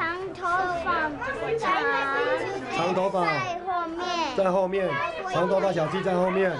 长头发，长长头发，在后面，在后面，长头发小鸡在后面。